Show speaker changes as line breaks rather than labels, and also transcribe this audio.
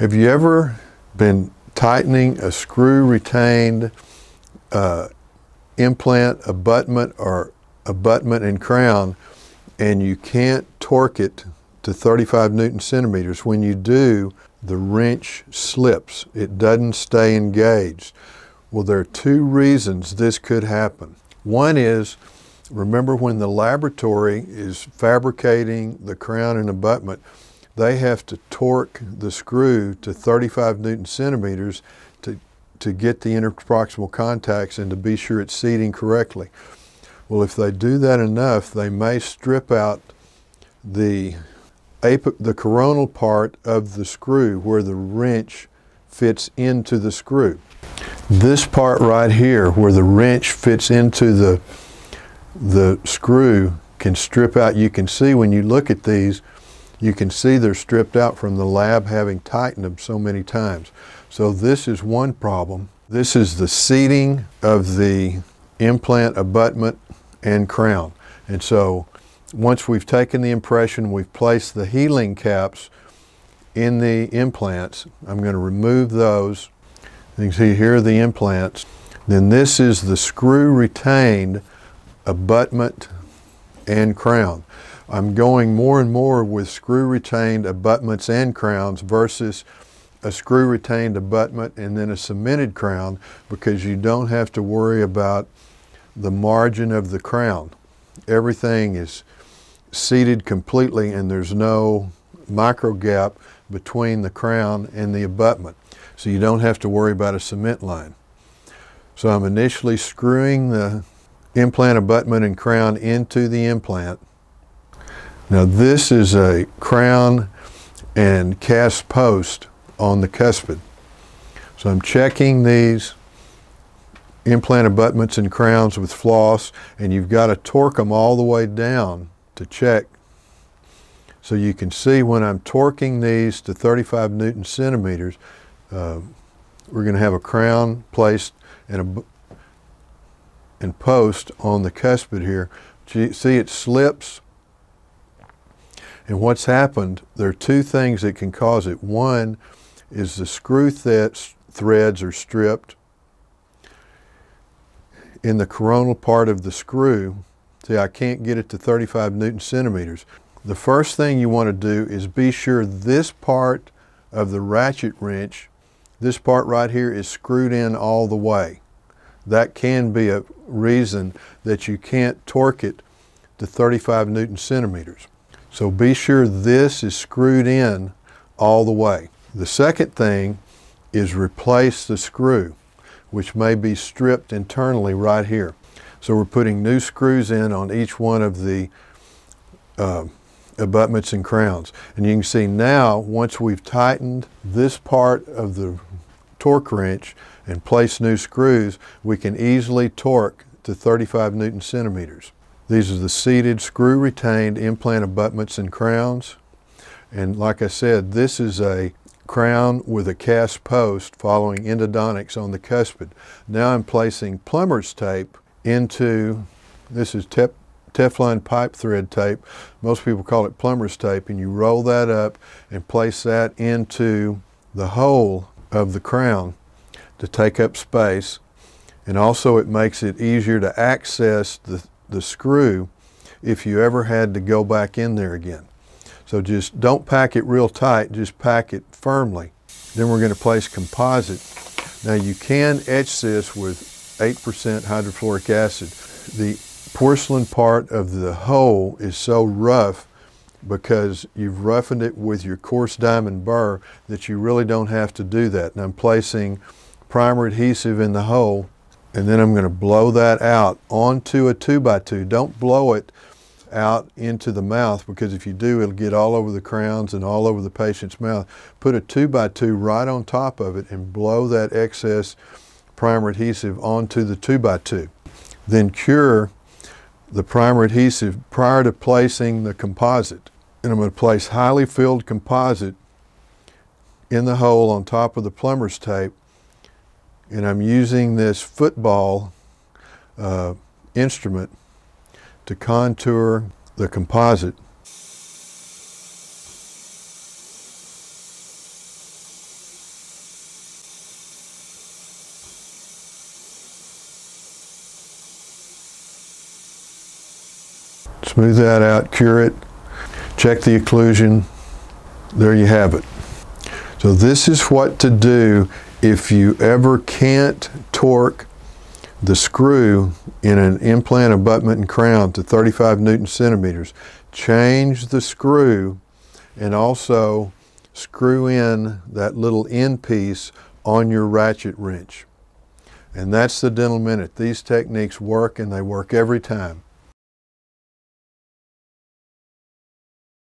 Have you ever been tightening a screw retained uh, implant abutment or abutment and crown and you can't torque it to 35 newton centimeters. When you do, the wrench slips. It doesn't stay engaged. Well, there are two reasons this could happen. One is, remember when the laboratory is fabricating the crown and abutment, they have to torque the screw to 35 newton centimeters to, to get the interproximal contacts and to be sure it's seating correctly. Well, if they do that enough, they may strip out the, the coronal part of the screw where the wrench fits into the screw. This part right here where the wrench fits into the, the screw can strip out. You can see when you look at these, you can see they're stripped out from the lab having tightened them so many times. So this is one problem. This is the seating of the implant abutment and crown. And so once we've taken the impression, we've placed the healing caps in the implants. I'm going to remove those. You can see here are the implants. Then this is the screw retained abutment and crown. I'm going more and more with screw retained abutments and crowns versus a screw retained abutment and then a cemented crown because you don't have to worry about the margin of the crown. Everything is seated completely and there's no micro gap between the crown and the abutment. So you don't have to worry about a cement line. So I'm initially screwing the implant abutment and crown into the implant. Now this is a crown and cast post on the cuspid. So I'm checking these implant abutments and crowns with floss and you've got to torque them all the way down to check so you can see when I'm torquing these to 35 newton centimeters uh, we're going to have a crown placed and a and post on the cuspid here see it slips and what's happened there are two things that can cause it one is the screw th threads are stripped in the coronal part of the screw, see I can't get it to 35 newton centimeters. The first thing you want to do is be sure this part of the ratchet wrench, this part right here is screwed in all the way. That can be a reason that you can't torque it to 35 newton centimeters. So be sure this is screwed in all the way. The second thing is replace the screw which may be stripped internally right here. So we're putting new screws in on each one of the uh, abutments and crowns. And you can see now, once we've tightened this part of the torque wrench and placed new screws, we can easily torque to 35 newton centimeters. These are the seated screw retained implant abutments and crowns. And like I said, this is a crown with a cast post following endodontics on the cuspid. Now I'm placing plumber's tape into, this is tef Teflon pipe thread tape. Most people call it plumber's tape and you roll that up and place that into the hole of the crown to take up space. And also it makes it easier to access the, the screw if you ever had to go back in there again. So just don't pack it real tight, just pack it firmly. Then we're going to place composite. Now you can etch this with 8% hydrofluoric acid. The porcelain part of the hole is so rough because you've roughened it with your coarse diamond burr that you really don't have to do that. And I'm placing primer adhesive in the hole and then I'm going to blow that out onto a 2 by 2 Don't blow it out into the mouth because if you do, it'll get all over the crowns and all over the patient's mouth. Put a two by two right on top of it and blow that excess primer adhesive onto the two by two. Then cure the primer adhesive prior to placing the composite. And I'm going to place highly filled composite in the hole on top of the plumber's tape and I'm using this football uh, instrument to contour the composite. Smooth that out, cure it, check the occlusion. There you have it. So this is what to do if you ever can't torque the screw in an implant abutment and crown to 35 newton centimeters. Change the screw and also screw in that little end piece on your ratchet wrench. And that's the dental minute. These techniques work and they work every time.